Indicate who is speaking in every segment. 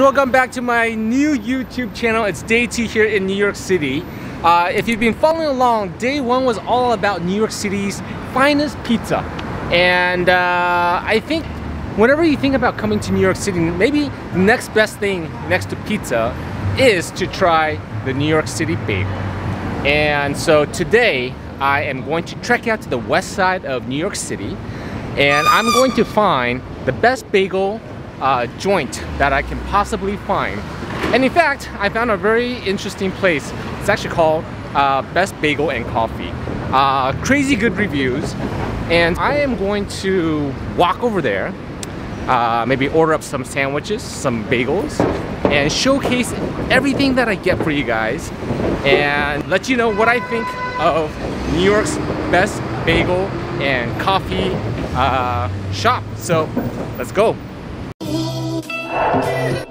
Speaker 1: Welcome back to my new YouTube channel. It's day two here in New York City. Uh, if you've been following along, day one was all about New York City's finest pizza. And uh, I think whenever you think about coming to New York City, maybe the next best thing next to pizza is to try the New York City bagel. And so today I am going to trek out to the west side of New York City and I'm going to find the best bagel uh, joint that I can possibly find. And in fact, I found a very interesting place. It's actually called uh, Best Bagel and Coffee. Uh, crazy good reviews. And I am going to walk over there, uh, maybe order up some sandwiches, some bagels, and showcase everything that I get for you guys and let you know what I think of New York's best bagel and coffee uh, shop. So let's go. Alright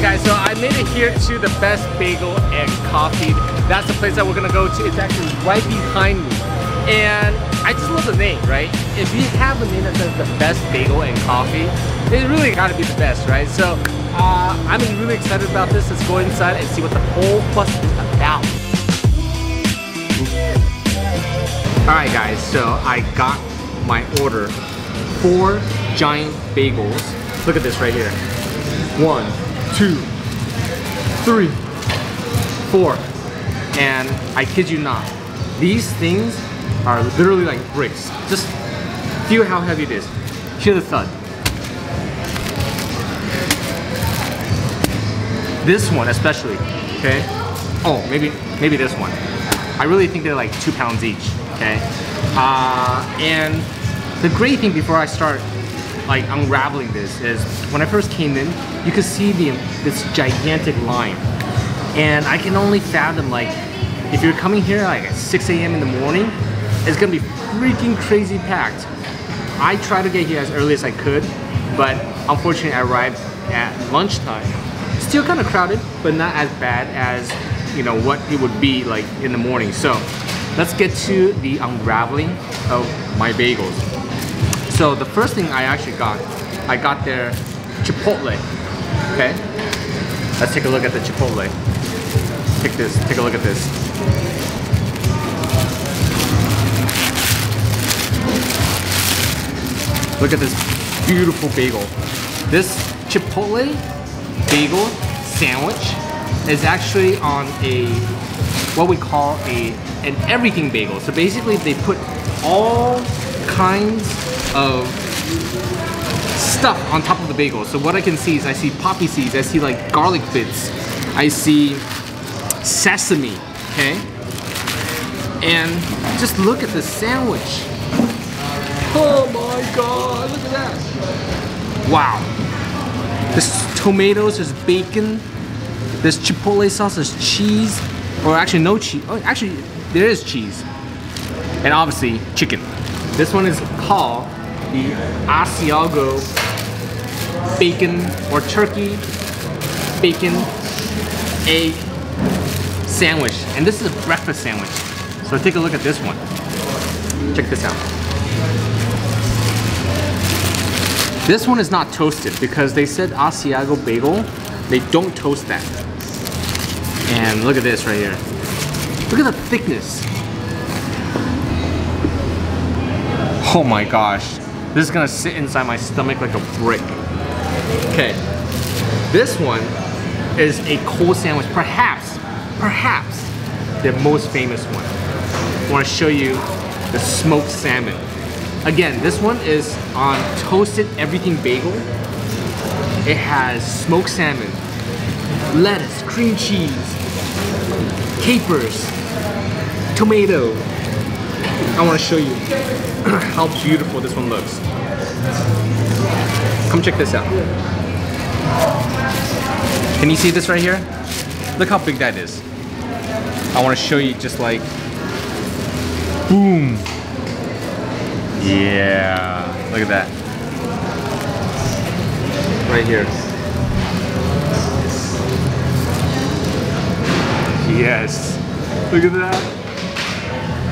Speaker 1: guys, so I made it here to the best bagel and coffee. That's the place that we're gonna go to. It's actually right behind me. And I just love the name, right? If you have a name that says the best bagel and coffee, it really gotta be the best, right? So uh, I'm really excited about this. Let's go inside and see what the whole fuss is about. Alright guys, so I got my order. Four giant bagels. Look at this right here. One, two, three, four. And I kid you not, these things are literally like bricks. Just feel how heavy it is. Hear the thud. This one especially, okay? Oh, maybe maybe this one. I really think they're like two pounds each, okay? Uh, and the great thing before I start like unraveling this is when I first came in, you could see the this gigantic line. And I can only fathom like if you're coming here like at 6 a.m. in the morning, it's gonna be freaking crazy packed. I tried to get here as early as I could, but unfortunately I arrived at lunchtime. Still kind of crowded, but not as bad as you know what it would be like in the morning. So let's get to the unraveling of my bagels. So the first thing I actually got, I got their Chipotle. Okay, let's take a look at the Chipotle. Take this, take a look at this. Look at this beautiful bagel. This Chipotle bagel sandwich is actually on a what we call a an everything bagel. So basically they put all kinds of stuff on top of the bagel. So what I can see is I see poppy seeds, I see like garlic bits, I see sesame, okay? And just look at the sandwich. Oh my god, look at that. Wow. There's tomatoes, there's bacon, there's chipotle sauce, there's cheese, or actually no cheese. Oh, actually, there is cheese. And obviously, chicken. This one is called the Asiago bacon or turkey bacon egg sandwich. And this is a breakfast sandwich. So take a look at this one. Check this out. This one is not toasted because they said Asiago bagel, they don't toast that. And look at this right here. Look at the thickness. Oh my gosh. This is gonna sit inside my stomach like a brick. Okay. This one is a cold sandwich, perhaps, perhaps the most famous one. I wanna show you the smoked salmon. Again, this one is on toasted everything bagel. It has smoked salmon, lettuce, cream cheese, capers, tomato. I want to show you how beautiful this one looks. Come check this out. Can you see this right here? Look how big that is. I want to show you just like, boom, yeah, look at that. Right here. Yes, look at that.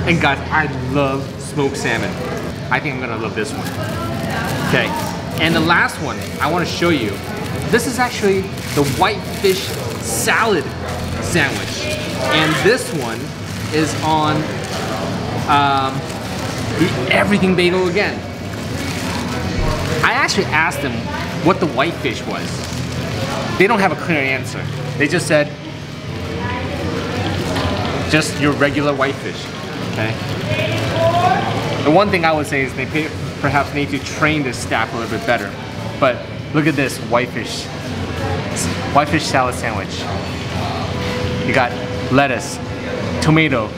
Speaker 1: And guys, I love smoked salmon. I think I'm gonna love this one. Okay, And the last one I want to show you. This is actually the white fish salad sandwich. And this one is on um, the everything bagel again. I actually asked them what the white fish was. They don't have a clear answer. They just said, just your regular whitefish, okay? The one thing I would say is they perhaps need to train this staff a little bit better. But look at this whitefish, whitefish salad sandwich. You got lettuce, tomato,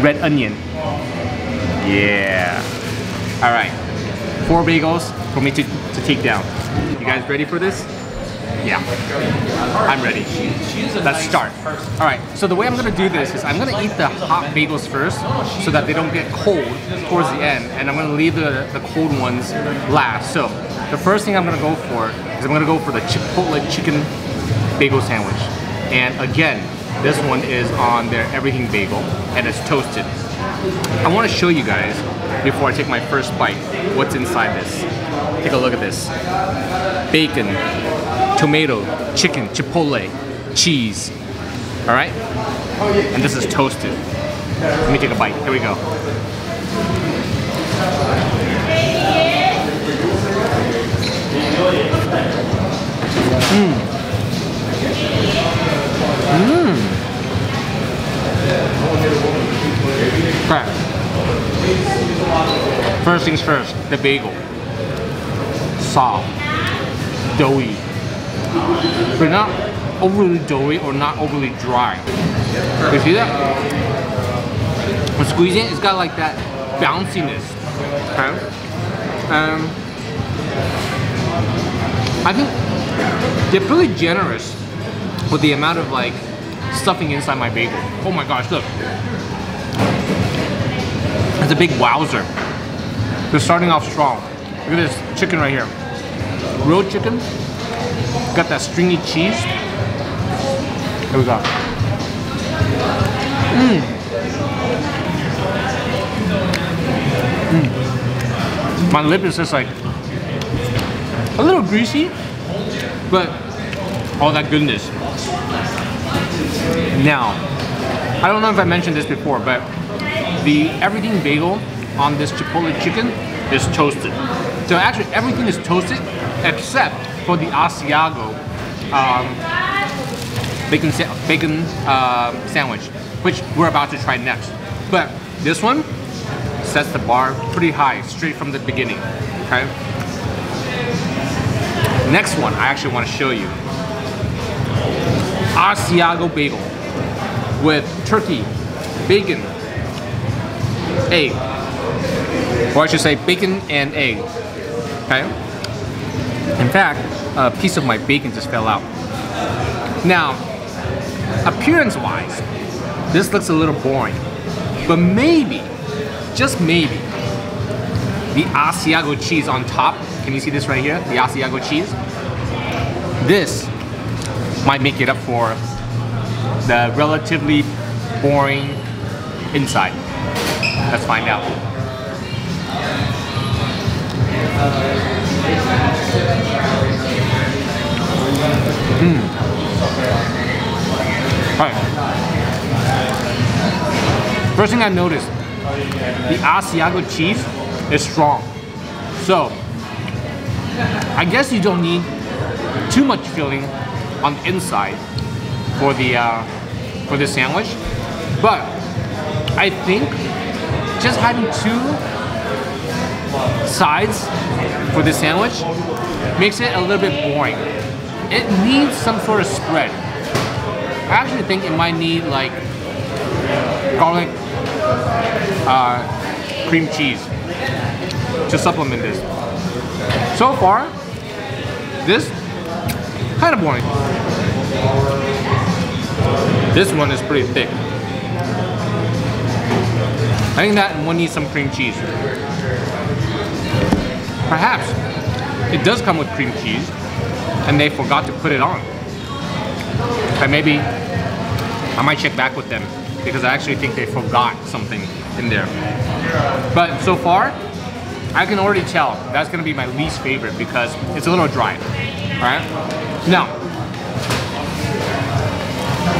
Speaker 1: red onion. Yeah. All right, four bagels for me to, to take down. You guys ready for this? Yeah, I'm ready. Let's start. All right, so the way I'm gonna do this is I'm gonna eat the hot bagels first so that they don't get cold towards the end, and I'm gonna leave the, the cold ones last. So the first thing I'm gonna go for is I'm gonna go for the Chipotle chicken bagel sandwich. And again, this one is on their everything bagel and it's toasted. I wanna show you guys before I take my first bite what's inside this. Take a look at this. Bacon, tomato, chicken, chipotle, cheese. All right? And this is toasted. Let me take a bite. Here we go. Mmm. Mmm. First things first, the bagel. Soft, doughy, but not overly doughy or not overly dry. You see that? When squeezing it, it's got like that bounciness. Okay? Um, I think they're pretty generous with the amount of like stuffing inside my bagel. Oh my gosh, look. It's a big wowzer. They're starting off strong. Look at this chicken right here. Grilled chicken, got that stringy cheese. Here we go. Mmm. Mm. My lip is just like a little greasy, but all that goodness. Now, I don't know if I mentioned this before, but the everything bagel on this Chipotle chicken is toasted. So actually everything is toasted except for the Asiago um, bacon, sa bacon uh, sandwich, which we're about to try next. But this one sets the bar pretty high straight from the beginning, okay? Next one I actually want to show you. Asiago bagel with turkey, bacon, egg, or I should say bacon and egg, okay? In fact, a piece of my bacon just fell out. Now, appearance-wise, this looks a little boring, but maybe, just maybe, the Asiago cheese on top, can you see this right here? The Asiago cheese? This might make it up for the relatively boring inside. Let's find out. Right. First thing I noticed, the Asiago cheese is strong. So, I guess you don't need too much filling on the inside for the uh, for the sandwich, but I think just having two sides for the sandwich makes it a little bit boring. It needs some sort of spread. I actually think it might need like garlic uh, cream cheese to supplement this. So far, this kind of boring. This one is pretty thick. I think that one needs some cream cheese. Perhaps it does come with cream cheese and they forgot to put it on. But maybe I might check back with them because I actually think they forgot something in there. But so far, I can already tell that's gonna be my least favorite because it's a little dry. Alright? Now,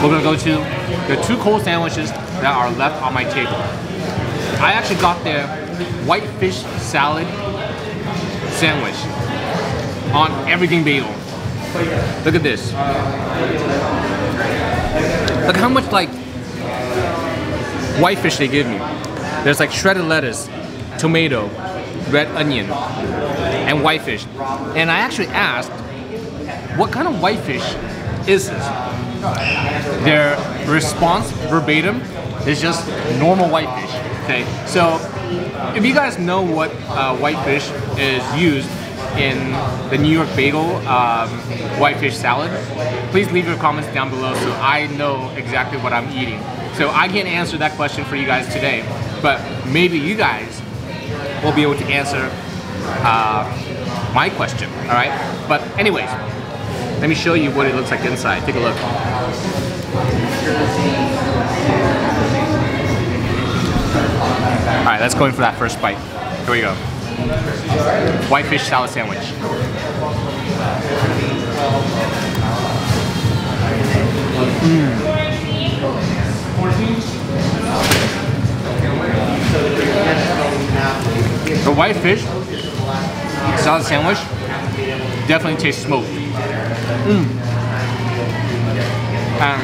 Speaker 1: we're gonna go to the two cold sandwiches that are left on my table. I actually got the white fish salad sandwich on everything bagel. Look at this. Look how much like white fish they give me. There's like shredded lettuce, tomato, red onion, and white fish. And I actually asked, what kind of white fish is this? Their response verbatim is just normal white fish. Okay, so if you guys know what uh, white fish is used in the New York Bagel um, whitefish salad, please leave your comments down below so I know exactly what I'm eating. So I can't answer that question for you guys today, but maybe you guys will be able to answer uh, my question, all right? But anyways, let me show you what it looks like inside. Take a look. All right, let's go in for that first bite. Here we go. Whitefish salad sandwich. Mm. The whitefish salad sandwich definitely tastes smoked. Mm. Um,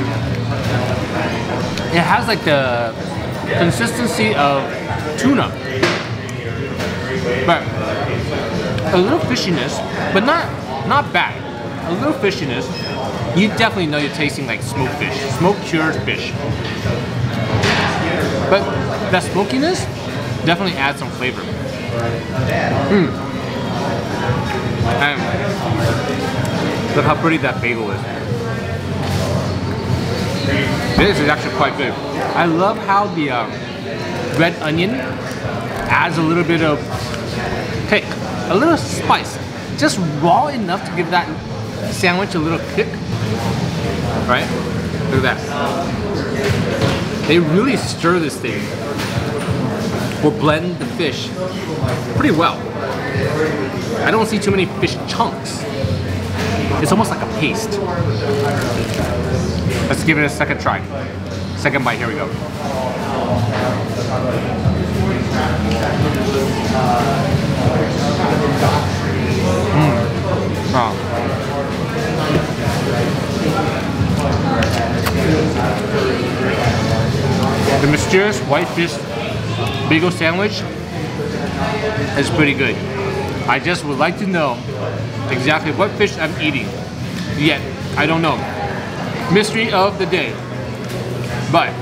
Speaker 1: it has like the consistency of tuna but a little fishiness, but not not bad. A little fishiness. You definitely know you're tasting like smoked fish, smoked cured fish. But that smokiness definitely adds some flavor. Mm. And look how pretty that bagel is. This is actually quite good. I love how the um, red onion adds a little bit of kick, a little spice, just raw enough to give that sandwich a little kick. Right? Look at that. They really stir this thing or blend the fish pretty well. I don't see too many fish chunks. It's almost like a paste. Let's give it a second try. Second bite, here we go. Mm. The mysterious white fish bagel sandwich is pretty good. I just would like to know exactly what fish I'm eating. Yet, I don't know. Mystery of the day. But,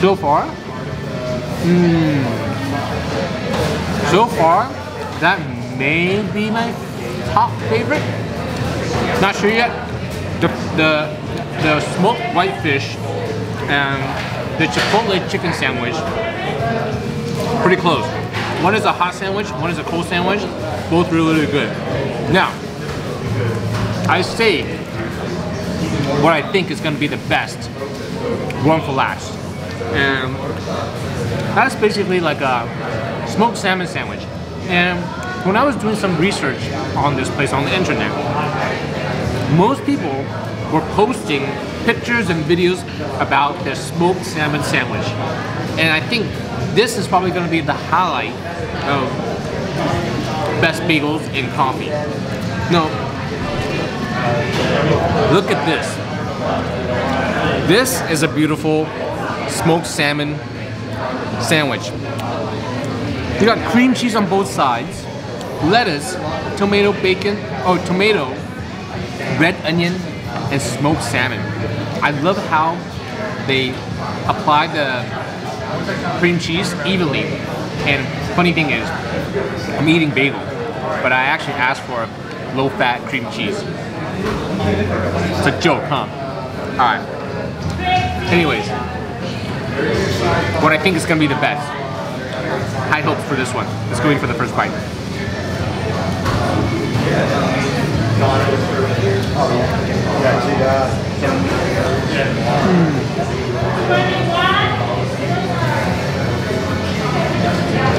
Speaker 1: so far, mm, so far, that may be my top favorite. Not sure yet. The, the, the smoked whitefish and the Chipotle chicken sandwich, pretty close. One is a hot sandwich, one is a cold sandwich, both really, really good. Now, I say what I think is gonna be the best one for last. And that's basically like a smoked salmon sandwich. And when I was doing some research on this place on the internet, most people were posting pictures and videos about their smoked salmon sandwich. And I think this is probably going to be the highlight of best bagels in coffee. No, look at this. This is a beautiful smoked salmon sandwich. You got cream cheese on both sides, lettuce, tomato, bacon, oh, tomato, red onion, and smoked salmon. I love how they apply the cream cheese evenly. And funny thing is, I'm eating bagel, but I actually asked for low-fat cream cheese. It's a joke, huh? Alright. Anyways, what I think is gonna be the best high hopes for this one. Let's go in for the first bite. Mm.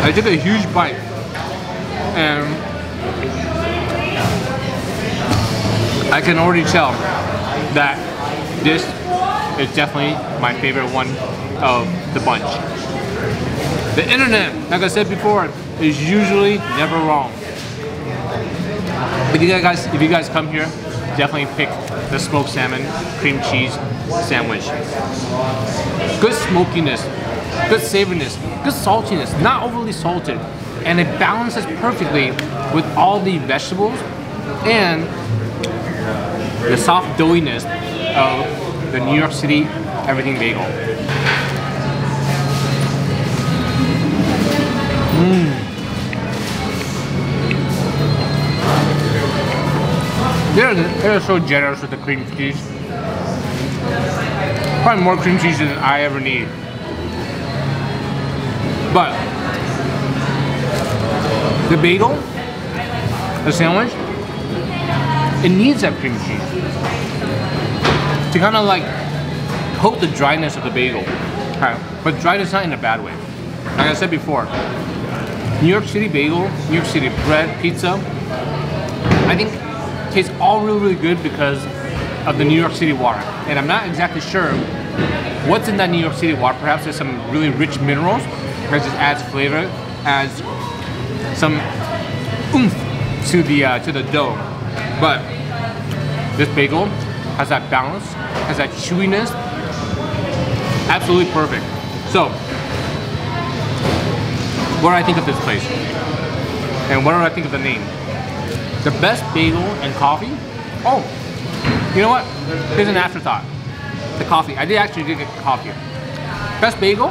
Speaker 1: I took a huge bite and I can already tell that this is definitely my favorite one of the bunch. The internet, like I said before, is usually never wrong. If you guys, if you guys come here, definitely pick the smoked salmon cream cheese sandwich. Good smokiness, good savoriness, good saltiness, not overly salted, and it balances perfectly with all the vegetables and the soft doughiness of the New York City everything bagel. Mmm. They're, they're so generous with the cream cheese. Probably more cream cheese than I ever need. But the bagel, the sandwich, it needs that cream cheese to kind of like coat the dryness of the bagel. But dryness not in a bad way. Like I said before, New York City bagel, New York City bread, pizza, I think tastes all really, really good because of the New York City water. And I'm not exactly sure what's in that New York City water. Perhaps there's some really rich minerals that just adds flavor, adds some oomph to the uh, to the dough. But this bagel has that balance, has that chewiness. Absolutely perfect. So, what do I think of this place? And what do I think of the name? The best bagel and coffee? Oh, you know what? Here's an afterthought. The coffee. I did actually did get coffee. Best bagel?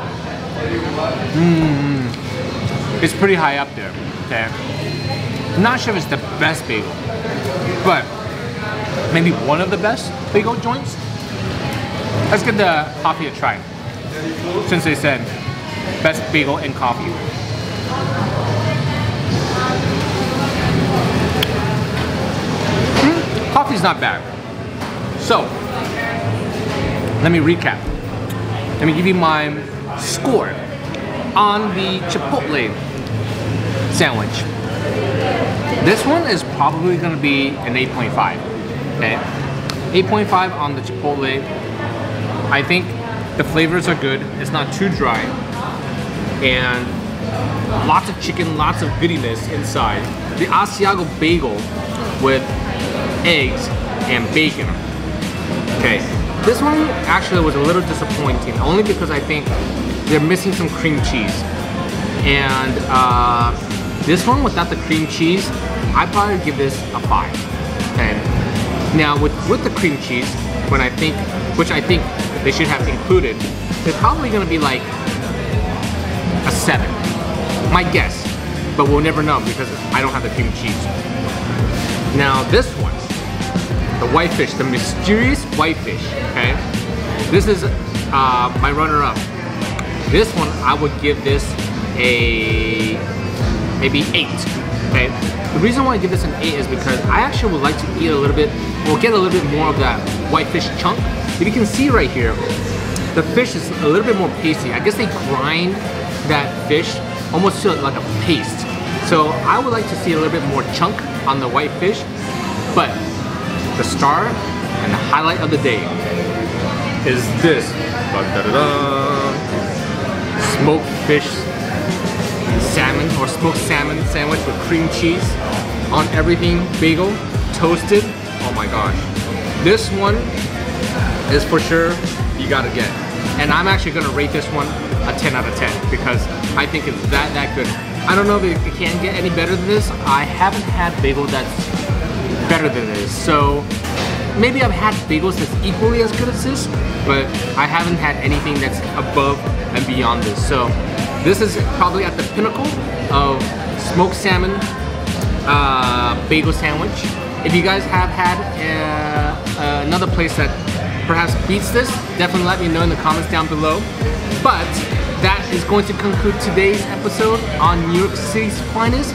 Speaker 1: Mmm. It's pretty high up there. Okay. I'm not sure if it's the best bagel, but maybe one of the best bagel joints. Let's give the coffee a try. Since they said best bagel and coffee. Coffee's not bad. So, let me recap. Let me give you my score on the Chipotle sandwich. This one is probably gonna be an 8.5, okay? 8.5 on the Chipotle. I think the flavors are good. It's not too dry. And lots of chicken, lots of goodiness inside. The Asiago bagel with eggs, and bacon. Okay, this one actually was a little disappointing, only because I think they're missing some cream cheese. And uh, this one without the cream cheese, I'd probably give this a five. And now with, with the cream cheese, when I think, which I think they should have included, it's probably gonna be like a seven. My guess, but we'll never know because I don't have the cream cheese. Now this one, the whitefish, the mysterious whitefish, okay? This is uh, my runner-up. This one, I would give this a maybe eight, okay? The reason why I give this an eight is because I actually would like to eat a little bit, or get a little bit more of that whitefish chunk. If you can see right here, the fish is a little bit more pasty. I guess they grind that fish almost to like a paste. So I would like to see a little bit more chunk on the white fish, but the star and the highlight of the day is this. Smoked fish salmon or smoked salmon sandwich with cream cheese on everything bagel toasted. Oh my gosh. This one is for sure you gotta get. And I'm actually gonna rate this one a 10 out of 10 because I think it's that that good. I don't know if it can get any better than this. I haven't had bagel that's better than this. So maybe I've had bagels that's equally as good as this, but I haven't had anything that's above and beyond this. So this is probably at the pinnacle of smoked salmon uh, bagel sandwich. If you guys have had uh, uh, another place that perhaps beats this, definitely let me know in the comments down below. But that is going to conclude today's episode on New York City's finest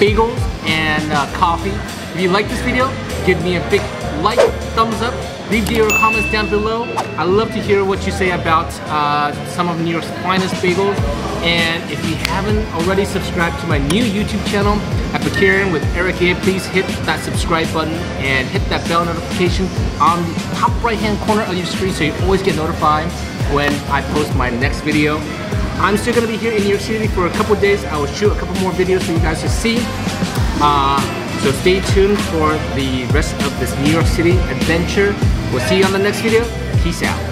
Speaker 1: bagels and uh, coffee if you like this video, give me a big like, thumbs up, leave your comments down below. I love to hear what you say about uh, some of New York's finest bagels. And if you haven't already subscribed to my new YouTube channel, Epicurean with Eric A, please hit that subscribe button and hit that bell notification on the top right hand corner of your screen so you always get notified when I post my next video. I'm still gonna be here in New York City for a couple days. I will shoot a couple more videos for you guys to see. Uh, so stay tuned for the rest of this New York City adventure. We'll see you on the next video. Peace out.